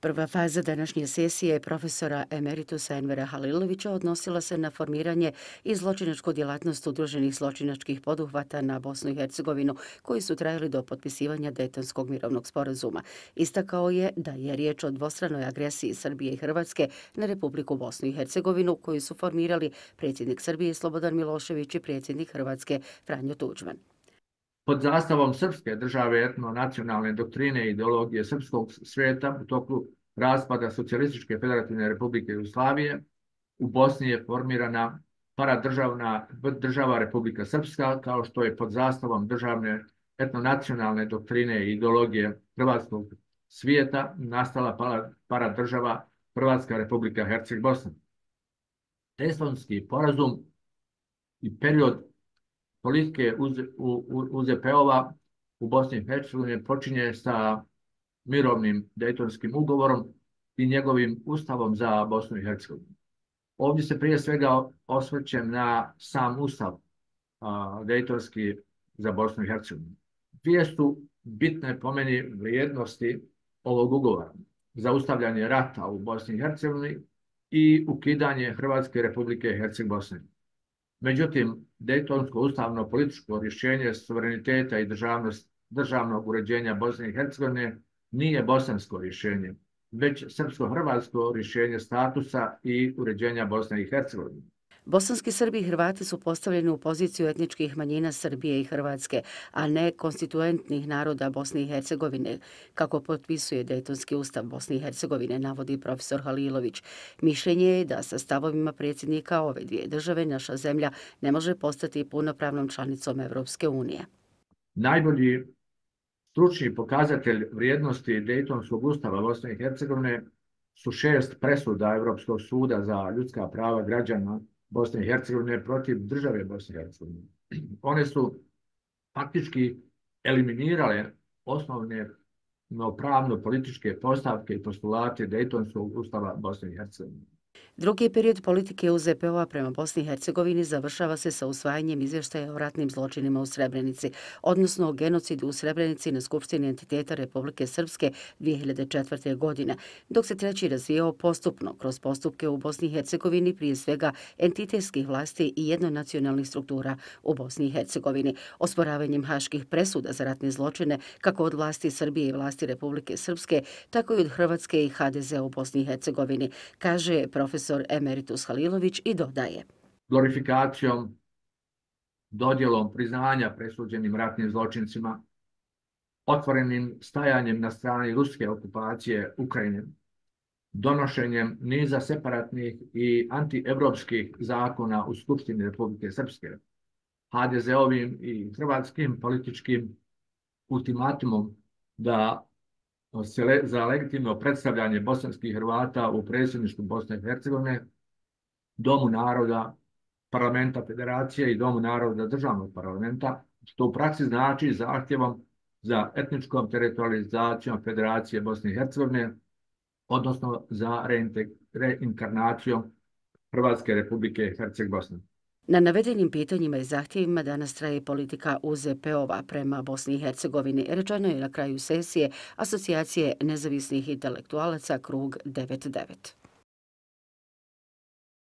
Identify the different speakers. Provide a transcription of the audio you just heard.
Speaker 1: Prva faza današnje sesije profesora emeritusa Envera Halilovića odnosila se na formiranje i zločinačku djelatnost udruženih zločinačkih poduhvata na Bosnu i Hercegovinu, koji su trajali do potpisivanja Dejtonskog mirovnog sporazuma. Istakao je da je riječ o dvostranoj agresiji Srbije i Hrvatske na Republiku Bosnu i Hercegovinu, koju su formirali predsjednik Srbije Slobodan Milošević i predsjednik Hrvatske Franjo Tuđman.
Speaker 2: Pod zastavom srpske države etno-nacionalne doktrine i ideologije srpskog sveta u toku raspada Socialističke federativne republike Jugoslavije u Bosni je formirana paradržavna država Republika Srpska, kao što je pod zastavom državne etno-nacionalne doktrine i ideologije hrvatskog svijeta nastala paradržava Hrvatska Republika Herceg Bosna. Testonski porazum i period politike UZP-ova u Bosni i Hercegovini počinje sa mirovnim Dejtonskim ugovorom i njegovim ustavom za Bosnu i Hercegovinu. Ovdje se prije svega osvrćem na sam ustav Dejtonski za Bosnu i Hercegovinu. Dvije su bitne po meni vrijednosti ovog ugovora za ustavljanje rata u Bosni i Hercegovini i ukidanje Hrvatske republike Herceg Bosne. Međutim, Dejtonsko ustavno političko rješenje suvereniteta i državnost, državnog uređenja Bosne i Hercegovine nije bosansko rješenje, već srpsko-hrvatsko rješenje statusa i uređenja Bosne i Hercegovine.
Speaker 1: Bosanski Srbi i Hrvati su postavljeni u poziciju etničkih manjina Srbije i Hrvatske, a ne konstituentnih naroda Bosne i Hercegovine, kako potpisuje Dejtonski ustav Bosne i Hercegovine, navodi profesor Halilović. Mišljenje je da sa stavovima predsjednika ove dvije države naša zemlja ne može postati punopravnom članicom Evropske unije.
Speaker 2: Najbolji stručni pokazatelj vrijednosti Dejtonskog ustava Bosne i Hercegovine su šest presuda Evropskog suda za ljudska prava građana Bosne i Hercegovine protiv države Bosne i Hercegovine. One su faktički eliminirale osnovne no, pravno-političke postavke i postulate Dejtonskog ustava Bosne i Hercegovine.
Speaker 1: Drugi period politike UZPO-a prema Bosni i Hercegovini završava se sa usvajanjem izvještaja o ratnim zločinima u Srebrenici, odnosno o genocidu u Srebrenici na Skupštini entiteta Republike Srpske 2004. godine, dok se treći razvijao postupno kroz postupke u Bosni i Hercegovini, prije svega entitetskih vlasti i jednonacionalnih struktura u Bosni i Hercegovini, osporavanjem haških presuda za ratne zločine kako od vlasti Srbije i vlasti Republike Srpske, tako i od Hrvatske i HDZ u Bosni i Hercegovini, kaže profesor profesor Emeritus Halilović i dodaje.
Speaker 2: Glorifikacijom, dodjelom priznanja presuđenim ratnim zločincima, otvorenim stajanjem na strani ruske okupacije Ukrajine, donošenjem niza separatnih i antievropskih zakona u Skupštini Republike Srpske, HDZ-ovim i hrvatskim političkim ultimatumom da za legitimno predstavljanje bosanskih Hrvata u predsjedništvu Bosne i Hercegovine, Domu naroda, parlamenta federacije i Domu naroda državnog parlamenta, što u praksi znači zahtjevom za etničkom teritorializacijom Federacije Bosne i Hercegovine, odnosno za reinkarnacijom Hrvatske republike Herceg Bosne.
Speaker 1: Na navedenim pitanjima i zahtjevima danas traje politika UZP-ova prema Bosni i Hercegovini. Rečeno je na kraju sesije Asocijacije nezavisnih intelektualaca Krug 99.